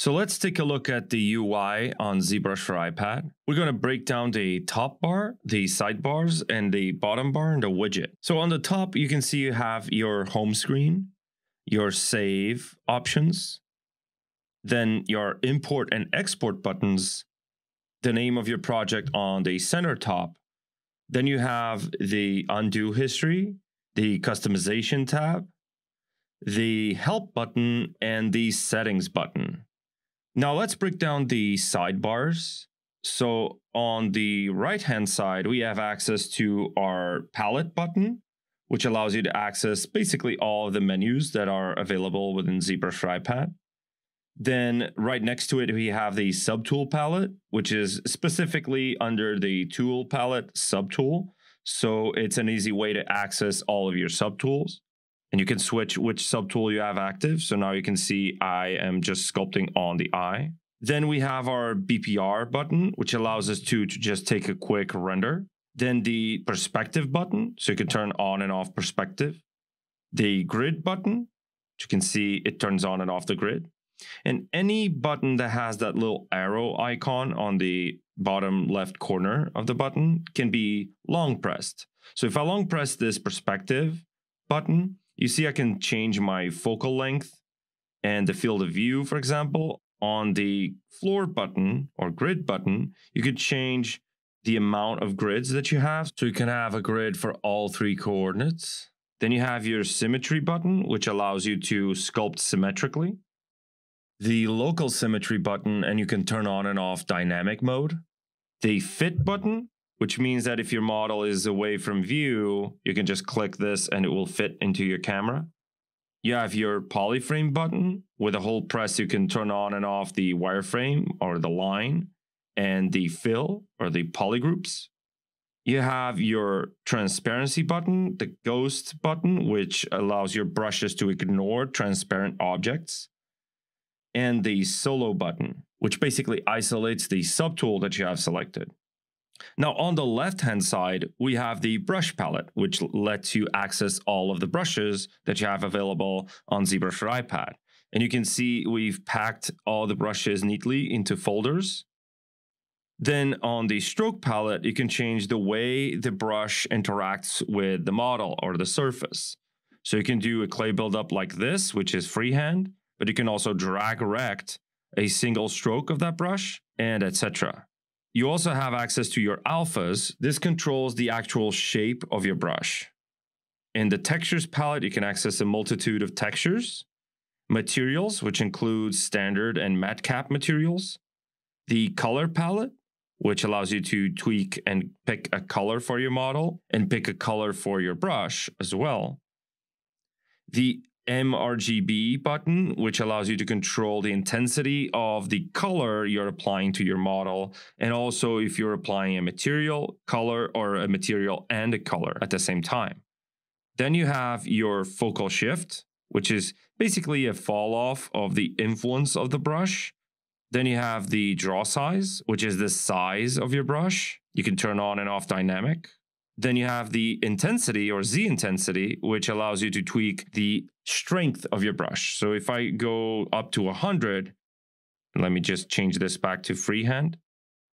So let's take a look at the UI on ZBrush for iPad. We're going to break down the top bar, the sidebars, and the bottom bar and the widget. So on the top, you can see you have your home screen, your save options, then your import and export buttons, the name of your project on the center top. Then you have the undo history, the customization tab, the help button, and the settings button. Now let's break down the sidebars. So on the right hand side, we have access to our palette button, which allows you to access basically all of the menus that are available within ZBrush iPad. Then right next to it, we have the subtool palette, which is specifically under the tool palette subtool. So it's an easy way to access all of your subtools. And you can switch which subtool you have active. So now you can see I am just sculpting on the eye. Then we have our BPR button, which allows us to, to just take a quick render. Then the perspective button, so you can turn on and off perspective. The grid button, you can see it turns on and off the grid. And any button that has that little arrow icon on the bottom left corner of the button can be long pressed. So if I long press this perspective button, you see I can change my focal length and the field of view, for example. On the floor button or grid button, you could change the amount of grids that you have. So you can have a grid for all three coordinates. Then you have your symmetry button, which allows you to sculpt symmetrically the local symmetry button and you can turn on and off dynamic mode. The fit button, which means that if your model is away from view, you can just click this and it will fit into your camera. You have your polyframe button. With a hold press, you can turn on and off the wireframe or the line and the fill or the polygroups. You have your transparency button, the ghost button, which allows your brushes to ignore transparent objects and the solo button, which basically isolates the subtool that you have selected. Now, on the left hand side, we have the brush palette, which lets you access all of the brushes that you have available on ZBrush for iPad. And you can see we've packed all the brushes neatly into folders. Then on the stroke palette, you can change the way the brush interacts with the model or the surface. So you can do a clay buildup like this, which is freehand, but you can also drag rect a single stroke of that brush and etc. You also have access to your alphas. This controls the actual shape of your brush. In the textures palette, you can access a multitude of textures, materials, which includes standard and matcap materials, the color palette, which allows you to tweak and pick a color for your model and pick a color for your brush as well. The mRGB button, which allows you to control the intensity of the color you're applying to your model. And also if you're applying a material, color, or a material and a color at the same time. Then you have your focal shift, which is basically a fall off of the influence of the brush. Then you have the draw size, which is the size of your brush. You can turn on and off dynamic. Then you have the intensity or Z intensity, which allows you to tweak the strength of your brush. So if I go up to 100, let me just change this back to freehand.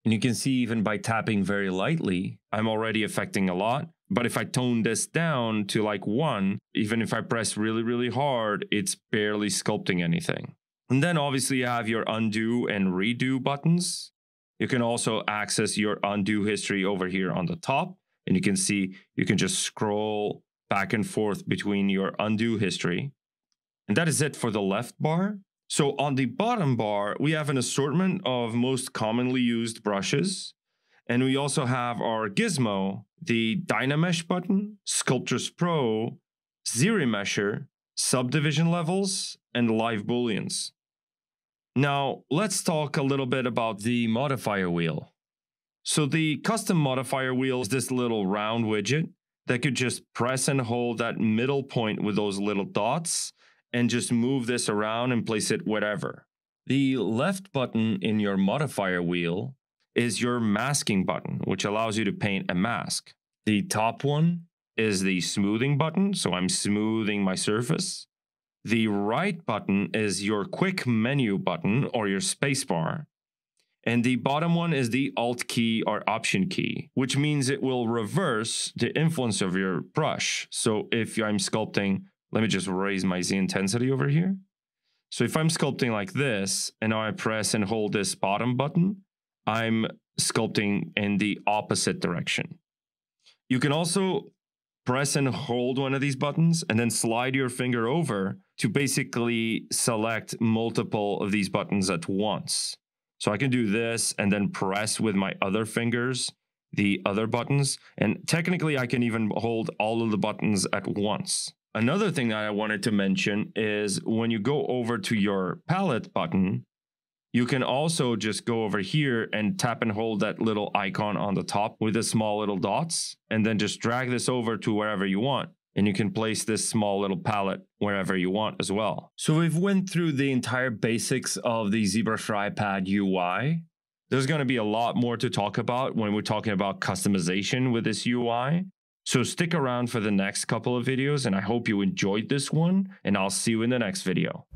And you can see even by tapping very lightly, I'm already affecting a lot. But if I tone this down to like one, even if I press really, really hard, it's barely sculpting anything. And then obviously you have your undo and redo buttons. You can also access your undo history over here on the top. And you can see you can just scroll back and forth between your undo history. And that is it for the left bar. So on the bottom bar, we have an assortment of most commonly used brushes. And we also have our gizmo, the Dynamesh button, Sculptris Pro, ZRemesher, subdivision levels, and live booleans. Now, let's talk a little bit about the modifier wheel. So the custom modifier wheel is this little round widget that could just press and hold that middle point with those little dots and just move this around and place it wherever. The left button in your modifier wheel is your masking button, which allows you to paint a mask. The top one is the smoothing button, so I'm smoothing my surface. The right button is your quick menu button or your spacebar. And the bottom one is the Alt key or Option key, which means it will reverse the influence of your brush. So if I'm sculpting, let me just raise my Z intensity over here. So if I'm sculpting like this, and now I press and hold this bottom button, I'm sculpting in the opposite direction. You can also press and hold one of these buttons and then slide your finger over to basically select multiple of these buttons at once. So I can do this and then press with my other fingers the other buttons. And technically, I can even hold all of the buttons at once. Another thing that I wanted to mention is when you go over to your palette button, you can also just go over here and tap and hold that little icon on the top with the small little dots, and then just drag this over to wherever you want. And you can place this small little palette wherever you want as well. So we've went through the entire basics of the ZBrush iPad UI. There's going to be a lot more to talk about when we're talking about customization with this UI. So stick around for the next couple of videos and I hope you enjoyed this one and I'll see you in the next video.